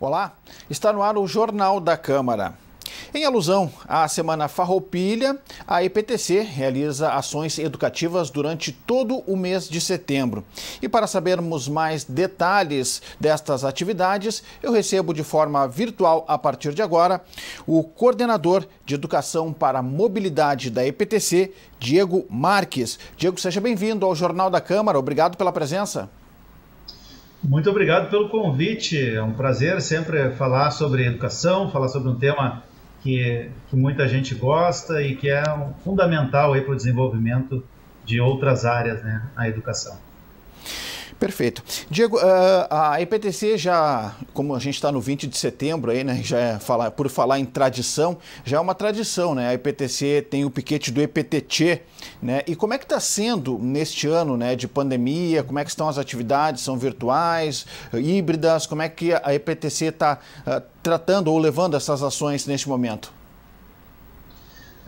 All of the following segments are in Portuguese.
Olá, está no ar o Jornal da Câmara. Em alusão à Semana Farroupilha, a EPTC realiza ações educativas durante todo o mês de setembro. E para sabermos mais detalhes destas atividades, eu recebo de forma virtual a partir de agora o coordenador de Educação para Mobilidade da EPTC, Diego Marques. Diego, seja bem-vindo ao Jornal da Câmara. Obrigado pela presença. Muito obrigado pelo convite. É um prazer sempre falar sobre educação, falar sobre um tema que, que muita gente gosta e que é fundamental para o desenvolvimento de outras áreas, né, a educação. Perfeito. Diego, uh, a EPTC já, como a gente está no 20 de setembro aí, né, já é falar, por falar em tradição, já é uma tradição, né? A EPTC tem o piquete do EPTC, né? E como é que está sendo neste ano, né, de pandemia? Como é que estão as atividades? São virtuais, híbridas? Como é que a EPTC está uh, ah, tratando ou levando essas ações neste momento?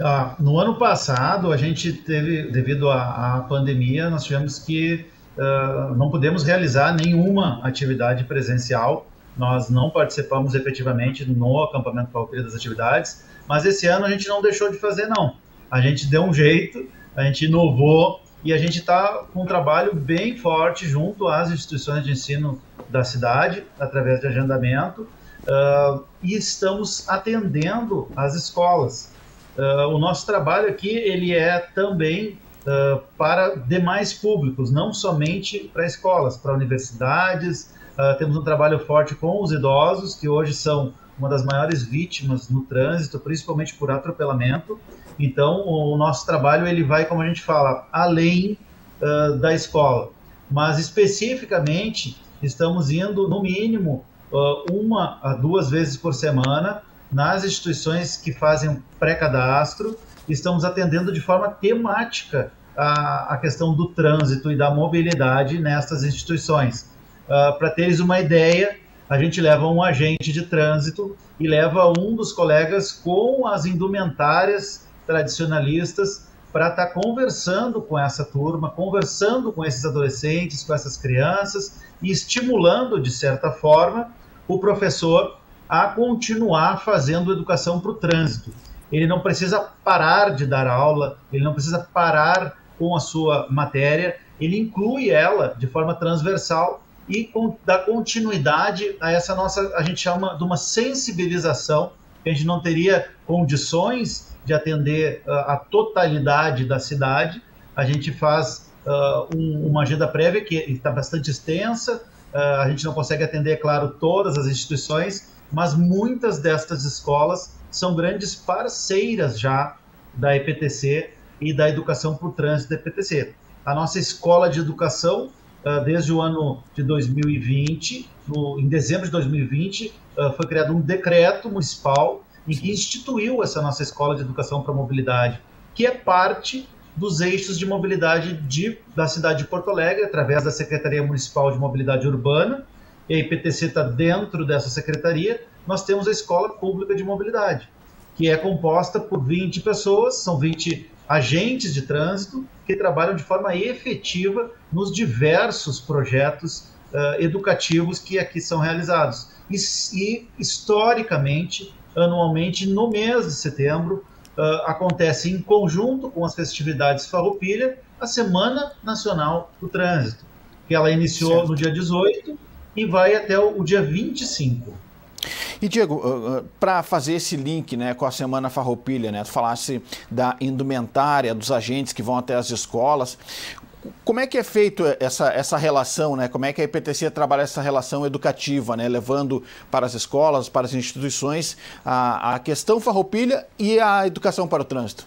Ah, no ano passado, a gente teve, devido à pandemia, nós tivemos que uh, não podemos realizar nenhuma atividade presencial. Nós não participamos efetivamente no acampamento Palpira das atividades, mas esse ano a gente não deixou de fazer, não. A gente deu um jeito, a gente inovou e a gente está com um trabalho bem forte junto às instituições de ensino da cidade, através de agendamento, uh, e estamos atendendo as escolas. Uh, o nosso trabalho aqui ele é também uh, para demais públicos, não somente para escolas, para universidades. Uh, temos um trabalho forte com os idosos, que hoje são uma das maiores vítimas no trânsito, principalmente por atropelamento. Então, o nosso trabalho ele vai, como a gente fala, além uh, da escola. Mas especificamente, estamos indo, no mínimo, uma a duas vezes por semana nas instituições que fazem pré-cadastro estamos atendendo de forma temática a, a questão do trânsito e da mobilidade nessas instituições. Uh, Para teres uma ideia, a gente leva um agente de trânsito e leva um dos colegas com as indumentárias tradicionalistas para estar tá conversando com essa turma, conversando com esses adolescentes, com essas crianças e estimulando, de certa forma, o professor a continuar fazendo educação para o trânsito ele não precisa parar de dar aula, ele não precisa parar com a sua matéria, ele inclui ela de forma transversal e com, dá continuidade a essa nossa, a gente chama de uma sensibilização, que a gente não teria condições de atender uh, a totalidade da cidade, a gente faz uh, um, uma agenda prévia que está bastante extensa, uh, a gente não consegue atender, é claro, todas as instituições, mas muitas destas escolas são grandes parceiras já da EPTC e da educação por trânsito da EPTC. A nossa escola de educação, ah, desde o ano de 2020, no, em dezembro de 2020, ah, foi criado um decreto municipal em que instituiu essa nossa escola de educação para mobilidade, que é parte dos eixos de mobilidade de, da cidade de Porto Alegre, através da Secretaria Municipal de Mobilidade Urbana. E a IPTC está dentro dessa secretaria nós temos a Escola Pública de Mobilidade, que é composta por 20 pessoas, são 20 agentes de trânsito que trabalham de forma efetiva nos diversos projetos uh, educativos que aqui são realizados. E, e, historicamente, anualmente, no mês de setembro, uh, acontece em conjunto com as festividades Farroupilha a Semana Nacional do Trânsito, que ela iniciou certo. no dia 18 e vai até o, dia 25. E Diego, uh, uh, para fazer esse link né, com a Semana Farroupilha, né, tu falasse da indumentária, dos agentes que vão até as escolas, como é que é feito essa, essa relação, né? Como é que a IPTC trabalha essa relação educativa, né? Levando para as escolas, para as instituições, a, a questão farroupilha e a educação para o trânsito?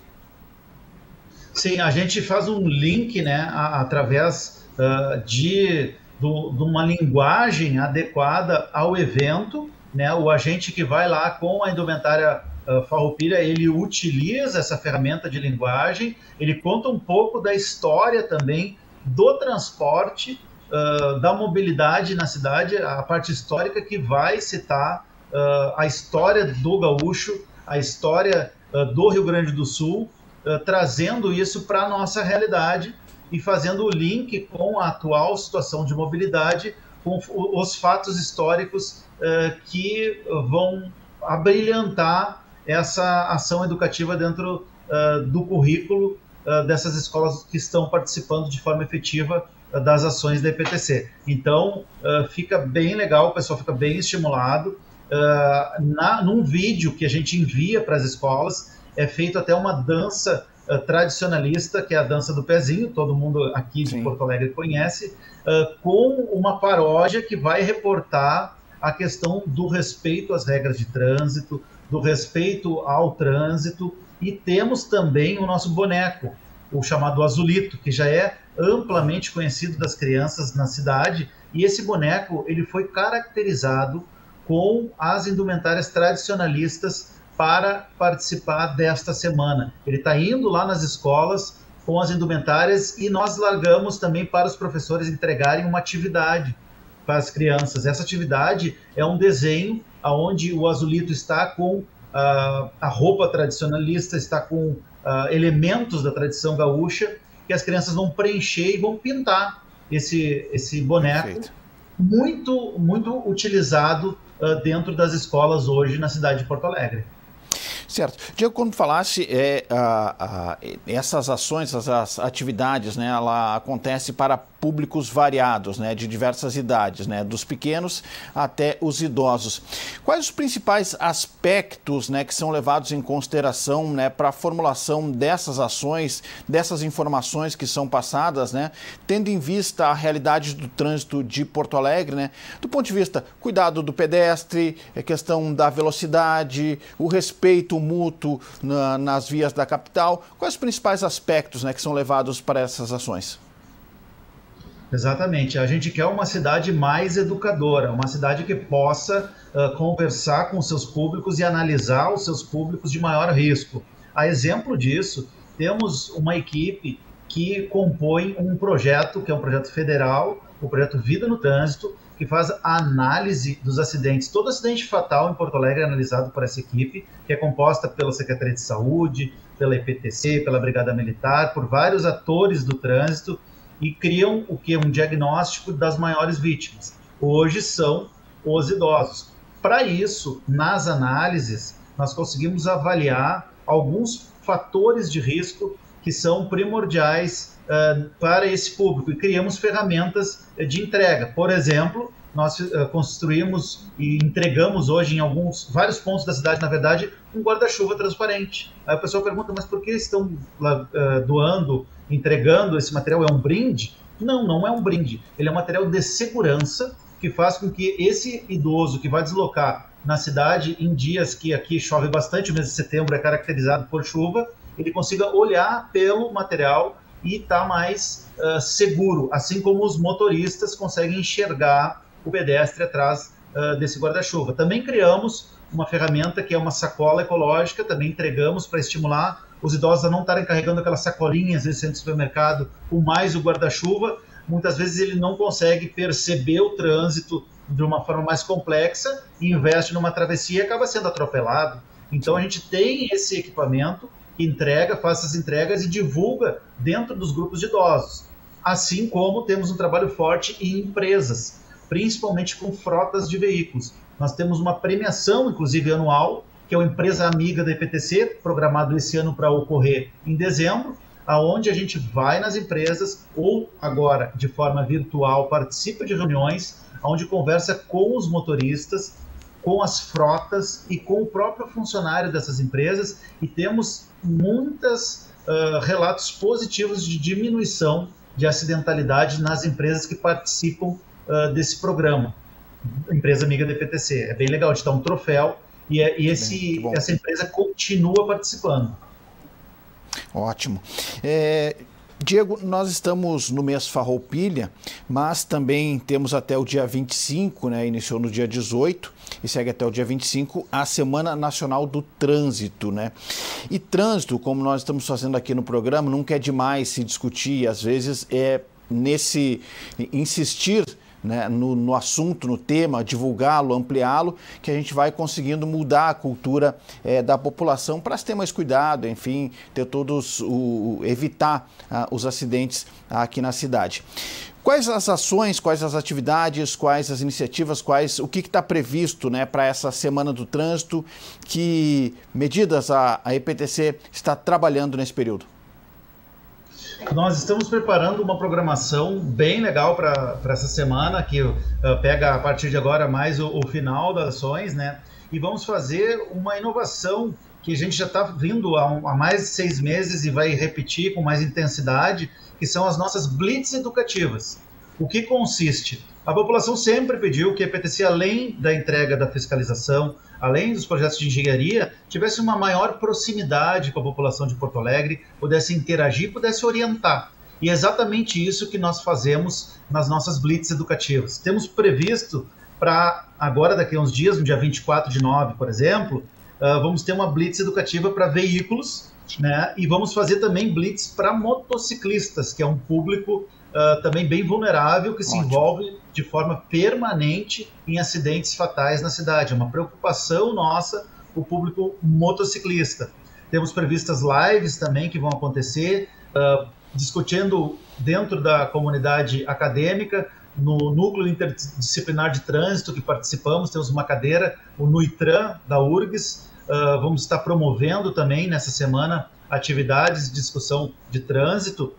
Sim, a gente faz um link, né? A, através uh, de, do, de uma linguagem adequada ao evento né, o agente que vai lá com a indumentária uh, farroupilha, ele utiliza essa ferramenta de linguagem, ele conta um pouco da história também do transporte, uh, da mobilidade na cidade, a parte histórica que vai citar uh, a história do gaúcho, a história do Rio Grande do Sul, trazendo isso para a nossa realidade e fazendo o link com a atual situação de mobilidade com os fatos históricos uh, que vão abrilhantar essa ação educativa dentro uh, do currículo uh, dessas escolas que estão participando de forma efetiva das ações da EPTC. Então, fica bem legal, o pessoal fica bem estimulado. na, num vídeo que a gente envia para as escolas, é feito até uma dança uh, tradicionalista, que é a dança do pezinho, todo mundo aqui de Sim. Porto Alegre conhece, uh, com uma paródia que vai reportar a questão do respeito às regras de trânsito, do respeito ao trânsito, e temos também o nosso boneco, o chamado Azulito, que já é amplamente conhecido das crianças na cidade, e esse boneco ele foi caracterizado com as indumentárias tradicionalistas para participar desta semana. Ele está indo lá nas escolas com as indumentárias e nós largamos também para os professores entregarem uma atividade para as crianças. Essa atividade é um desenho onde o azulito está com uh, a roupa tradicionalista, está com uh, elementos da tradição gaúcha que as crianças vão preencher e vão pintar esse, esse boneco. Perfeito. Muito, muito utilizado uh, dentro das escolas hoje na cidade de Porto Alegre. Certo. Diego, quando falasse, é, a, a, essas ações, essas atividades, né, ela acontece para públicos variados, né, de diversas idades, né, dos pequenos até os idosos. Quais os principais aspectos, né, que são levados em consideração, né, para a formulação dessas ações, dessas informações que são passadas, né, tendo em vista a realidade do trânsito de Porto Alegre, né, do ponto de vista cuidado do pedestre, a questão da velocidade, o respeito mútuo na, nas vias da capital. Quais os principais aspectos, né, que são levados para essas ações? Exatamente. A gente quer uma cidade mais educadora, uma cidade que possa uh, conversar com seus públicos e analisar os seus públicos de maior risco. A exemplo disso, temos uma equipe que compõe um projeto, que é um projeto federal, o projeto Vida no Trânsito, que faz a análise dos acidentes. Todo acidente fatal em Porto Alegre é analisado por essa equipe, que é composta pela Secretaria de Saúde, pela EPTC, pela Brigada Militar, por vários atores do trânsito e criam o que um diagnóstico das maiores vítimas. Hoje são os idosos. Para isso, nas análises, nós conseguimos avaliar alguns fatores de risco que são primordiais uh, para esse público e criamos ferramentas de entrega. Por exemplo, nós uh, construímos e entregamos hoje em alguns vários pontos da cidade, na verdade, um guarda-chuva transparente. Aí a pessoa pergunta, mas por que estão uh, doando entregando esse material é um brinde? Não, não é um brinde. Ele é um material de segurança que faz com que esse idoso que vai deslocar na cidade em dias que aqui chove bastante, o mês de setembro é caracterizado por chuva, ele consiga olhar pelo material e estar tá mais uh, seguro, assim como os motoristas conseguem enxergar o pedestre atrás uh, desse guarda-chuva. Também criamos uma ferramenta que é uma sacola ecológica, também entregamos para estimular os idosos a não estarem carregando aquelas sacolinhas, vezes, no supermercado, com mais o guarda-chuva. Muitas vezes ele não consegue perceber o trânsito de uma forma mais complexa e investe numa travessia e acaba sendo atropelado. Então a gente tem esse equipamento, entrega, faz essas entregas e divulga dentro dos grupos de idosos. Assim como temos um trabalho forte em empresas, principalmente com frotas de veículos. Nós temos uma premiação, inclusive anual, que é uma empresa amiga da EPTC, programado esse ano para ocorrer em dezembro, aonde a gente vai nas empresas ou agora de forma virtual participa de reuniões, onde conversa com os motoristas, com as frotas e com o próprio funcionário dessas empresas e temos muitos uh, relatos positivos de diminuição de acidentalidade nas empresas que participam uh, desse programa. Empresa amiga da EPTC. É bem legal, a gente dá um troféu e, é, e esse, bem, essa empresa continua participando. Ótimo. É, Diego, nós estamos no mês Farroupilha, mas também temos até o dia 25, né? Iniciou no dia 18 e segue até o dia 25 a Semana Nacional do Trânsito, né? E trânsito, como nós estamos fazendo aqui no programa, nunca é demais se discutir, às vezes é nesse insistir né, no, no, assunto, no tema, divulgá-lo, ampliá-lo, que a gente vai conseguindo mudar a cultura é, da população para ter mais cuidado, enfim, ter todos o, evitar uh, os acidentes aqui na cidade. Quais as ações, quais as atividades, quais as iniciativas, quais o que está previsto né, para essa semana do trânsito? Que medidas a, a EPTC está trabalhando nesse período? Nós estamos preparando uma programação bem legal para essa semana, que uh, pega a partir de agora mais o, o, final das ações, né? E vamos fazer uma inovação que a gente já está vindo há, há mais de seis meses e vai repetir com mais intensidade, que são as nossas blitz educativas. O que consiste? A população sempre pediu que a EPTC, além da entrega da fiscalização, além dos projetos de engenharia, tivesse uma maior proximidade com a população de Porto Alegre, pudesse interagir, pudesse orientar. E é exatamente isso que nós fazemos nas nossas blitz educativas. Temos previsto para agora, daqui a uns dias, no dia 24 de nove, por exemplo, uh, vamos ter uma blitz educativa para veículos né? E vamos fazer também blitz para motociclistas, que é um público uh, também bem vulnerável que Ótimo. se envolve de forma permanente em acidentes fatais na cidade. É uma preocupação nossa o público motociclista. Temos previstas lives também que vão acontecer, uh, discutindo dentro da comunidade acadêmica, no núcleo interdisciplinar de trânsito que participamos, temos uma cadeira, o NUITRAN da URGS, Uh, vamos estar promovendo também nessa semana atividades de discussão de trânsito.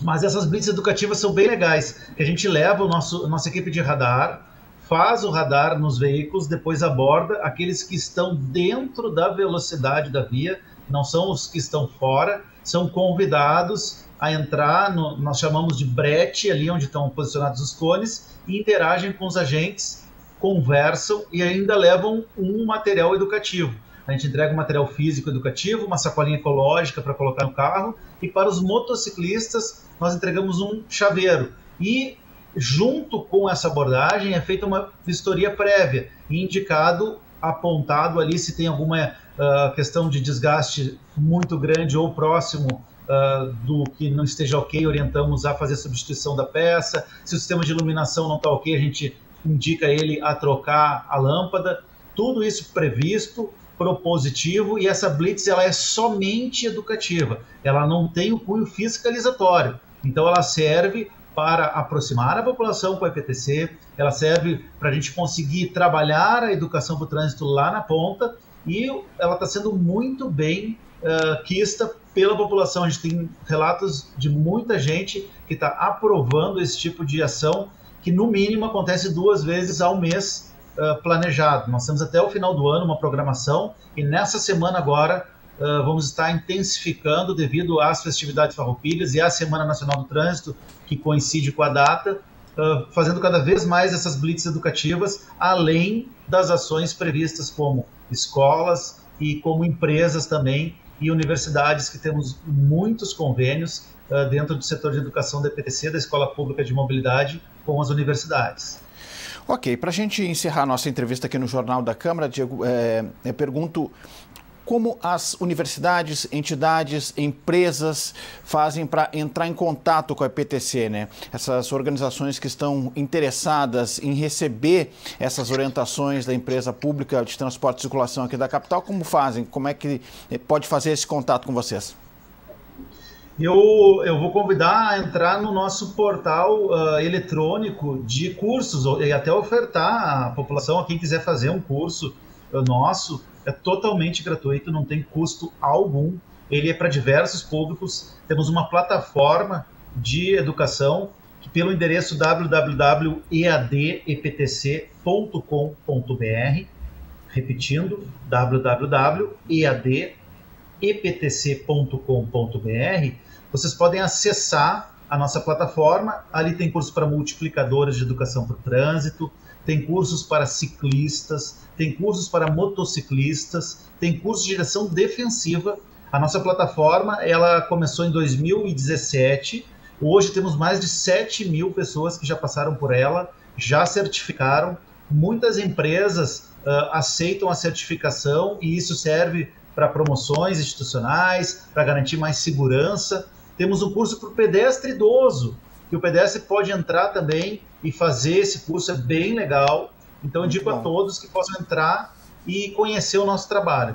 Mas essas blitz educativas são bem legais, que a gente leva o nosso, nossa equipe de radar, faz o radar nos veículos, depois aborda aqueles que estão dentro da velocidade da via, não são os que estão fora, são convidados a entrar no, nós chamamos de brete, ali onde estão posicionados os cones, e interagem com os agentes, conversam e ainda levam um material educativo. A gente entrega um material físico educativo, uma sacolinha ecológica para colocar no carro, e para os motociclistas nós entregamos um chaveiro. E junto com essa abordagem é feita uma vistoria prévia, indicado, apontado ali se tem alguma uh, questão de desgaste muito grande ou próximo Uh, do que não esteja ok, orientamos a fazer a substituição da peça. Se o sistema de iluminação não está ok, a gente indica ele a trocar a lâmpada. Tudo isso previsto, propositivo e essa blitz ela é somente educativa. Ela não tem o cunho fiscalizatório. Então ela serve para aproximar a população com a EPTC, ela serve para a gente conseguir trabalhar a educação para o trânsito lá na ponta e ela está sendo muito bem uh, quista pela população. A gente tem relatos de muita gente que está aprovando esse tipo de ação, que no mínimo acontece duas vezes ao mês uh, planejado. Nós temos até o final do ano uma programação e nessa semana agora uh, vamos estar intensificando devido às festividades farroupilhas e à Semana Nacional do Trânsito, que coincide com a data, uh, fazendo cada vez mais essas blitz educativas, além das ações previstas como escolas e como empresas também e universidades que temos muitos convênios dentro do setor de educação da EPTC, da Escola Pública de Mobilidade, com as universidades. Ok, para a gente encerrar nossa entrevista aqui no Jornal da Câmara, Diego, é, eu pergunto como as universidades, entidades, empresas fazem para entrar em contato com a EPTC, né? Essas organizações que estão interessadas em receber essas orientações da empresa pública de transporte e circulação aqui da capital, como fazem? Como é que pode fazer esse contato com vocês? Eu, eu vou convidar a entrar no nosso portal uh, eletrônico de cursos e até ofertar à população, a quem quiser fazer um curso uh, nosso, é totalmente gratuito, não tem custo algum. Ele é para diversos públicos. Temos uma plataforma de educação que pelo endereço www.eadeptc.com.br, repetindo, www.eadeptc.com.br, vocês podem acessar a nossa plataforma. Ali tem cursos para multiplicadores de educação para o trânsito, tem cursos para ciclistas, tem cursos para motociclistas, tem cursos de direção defensiva. A nossa plataforma ela começou em 2017. Hoje temos mais de 7 mil pessoas que já passaram por ela, já certificaram. Muitas empresas uh, aceitam a certificação e isso serve para promoções institucionais, para garantir mais segurança. Temos um curso para o pedestre idoso, que o PDS pode entrar também e fazer esse curso, é bem legal. Então, eu digo a todos que possam entrar e conhecer o nosso trabalho.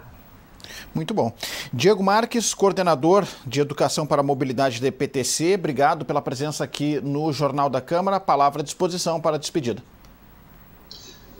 Muito bom. Diego Marques, coordenador de Educação para a Mobilidade da EPTC, obrigado pela presença aqui no Jornal da Câmara. Palavra à disposição para a despedida.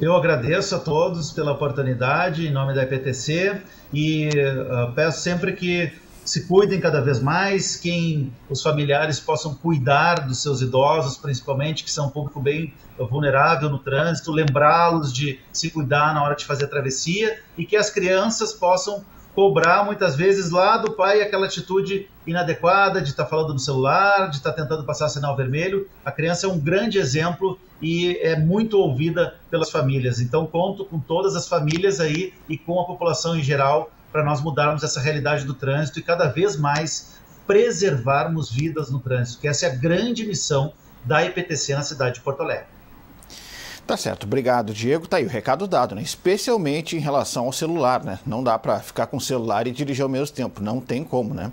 Eu agradeço a todos pela oportunidade em nome da EPTC e uh, peço sempre que se cuidem cada vez mais, quem os familiares possam cuidar dos seus idosos, principalmente que são um público bem vulnerável no trânsito, lembrá-los de se cuidar na hora de fazer a travessia e que as crianças possam cobrar muitas vezes lá do pai aquela atitude inadequada de estar tá falando no celular, de estar tá tentando passar sinal vermelho. A criança é um grande exemplo e é muito ouvida pelas famílias. Então conto com todas as famílias aí e com a população em geral para nós mudarmos essa realidade do trânsito e cada vez mais preservarmos vidas no trânsito, que essa é a grande missão da IPTC na cidade de Porto Alegre. Tá certo, obrigado, Diego. Tá aí o recado dado, né? Especialmente em relação ao celular, né? Não dá para ficar com o celular e dirigir ao mesmo tempo, não tem como, né?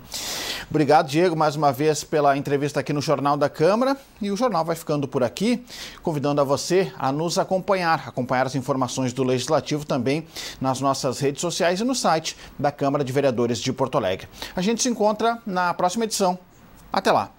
Obrigado, Diego, mais uma vez pela entrevista aqui no Jornal da Câmara. E o jornal vai ficando por aqui, convidando a você a nos acompanhar, acompanhar as informações do Legislativo também nas nossas redes sociais e no site da Câmara de Vereadores de Porto Alegre. A gente se encontra na próxima edição. Até lá.